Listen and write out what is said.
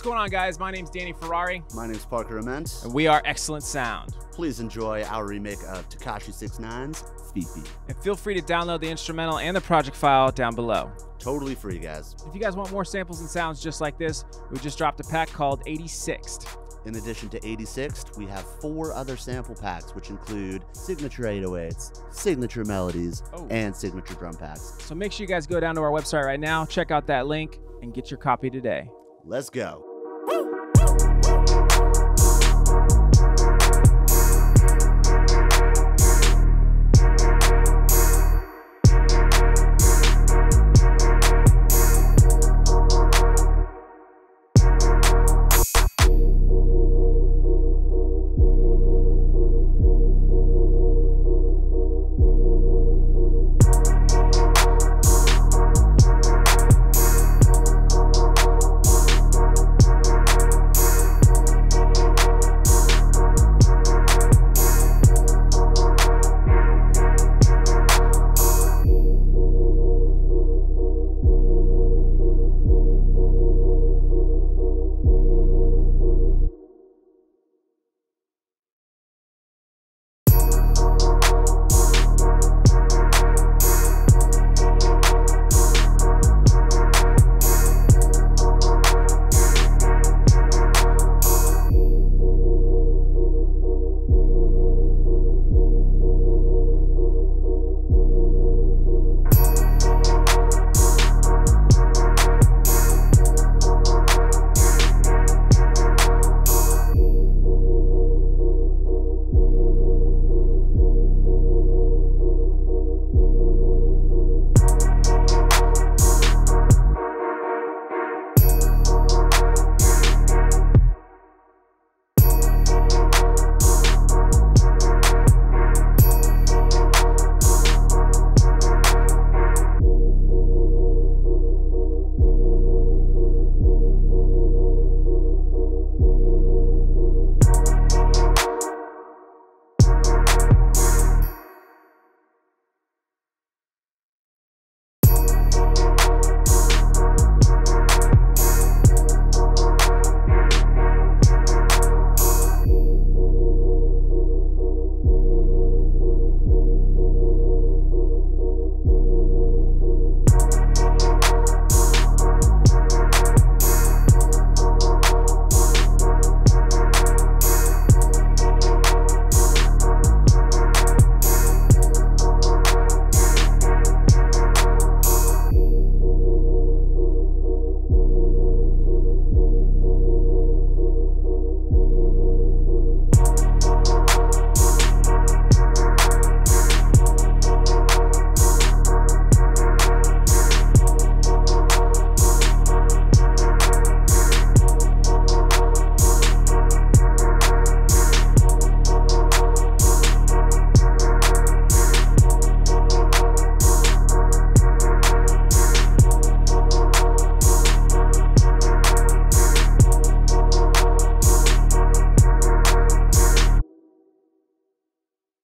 What's going on, guys? My name's Danny Ferrari, My name's Parker Immense. and we are XLNT Sound. Please enjoy our remake of Tekashi 69's FEFE. And feel free to download the instrumental and the project file down below. Totally free, guys. If you guys want more samples and sounds just like this, we just dropped a pack called 8TY6IXED. In addition to 8TY6IXED, we have four other sample packs, which include signature 808s, signature melodies, Oh. and signature drum packs. So make sure you guys go down to our website right now, check out that link, and get your copy today. Let's go.